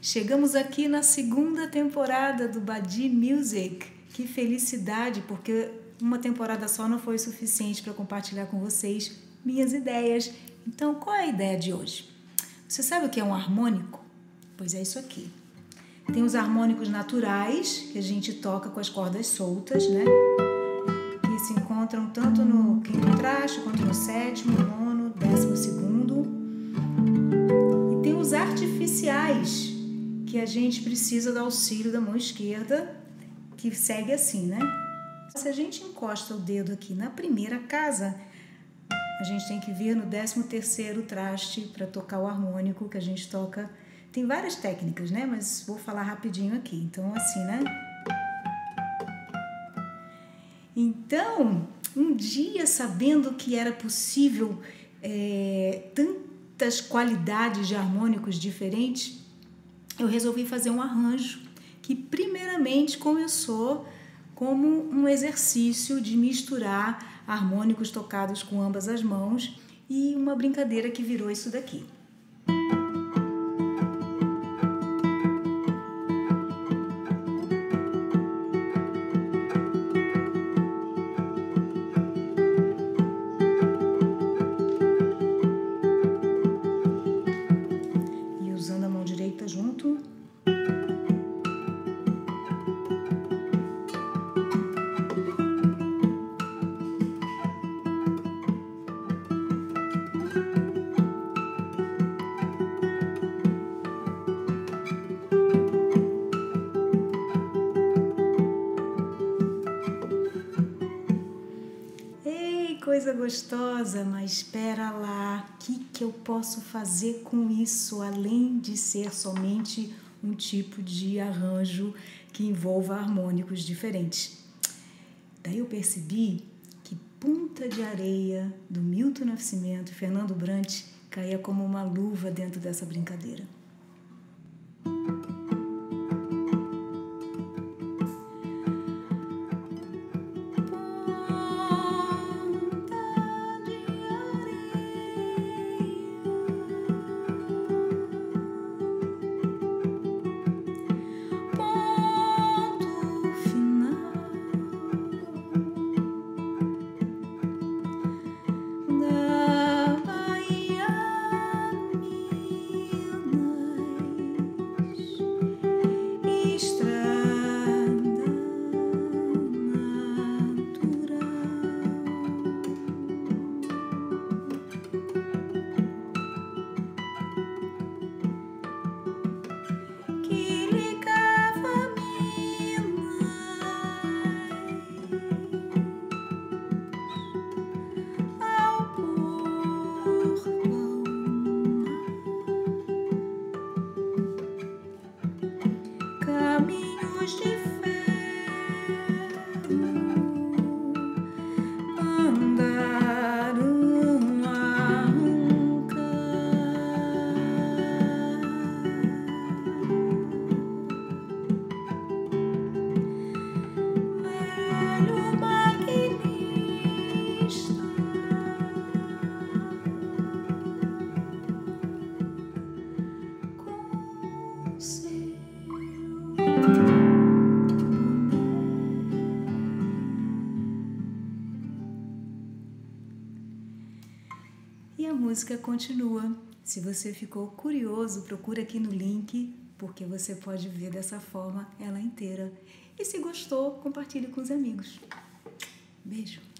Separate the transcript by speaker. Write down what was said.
Speaker 1: Chegamos aqui na segunda temporada do Badi Music. Que felicidade, porque uma temporada só não foi suficiente para compartilhar com vocês minhas ideias. Então, qual é a ideia de hoje? Você sabe o que é um harmônico? Pois é isso aqui. Tem os harmônicos naturais, que a gente toca com as cordas soltas, né? Que se encontram tanto no quinto traste quanto no sétimo, nono, décimo segundo. Artificiais, que a gente precisa do auxílio da mão esquerda, que segue assim, né? Se a gente encosta o dedo aqui na primeira casa, a gente tem que vir no décimo terceiro traste para tocar o harmônico que a gente toca. Tem várias técnicas, né? Mas vou falar rapidinho aqui. Então, assim, né? Então, um dia sabendo que era possível é, tantas qualidades de harmônicos diferentes, eu resolvi fazer um arranjo que primeiramente começou como um exercício de misturar harmônicos tocados com ambas as mãos e uma brincadeira que virou isso daqui. direita junto. Coisa gostosa, mas espera lá, o que, que eu posso fazer com isso além de ser somente um tipo de arranjo que envolva harmônicos diferentes? Daí eu percebi que Punta de Areia, do Milton Nascimento e Fernando Brant, caía como uma luva dentro dessa brincadeira. E a música continua. Se você ficou curioso, procura aqui no link, porque você pode ver dessa forma ela inteira. E se gostou, compartilhe com os amigos. Beijo!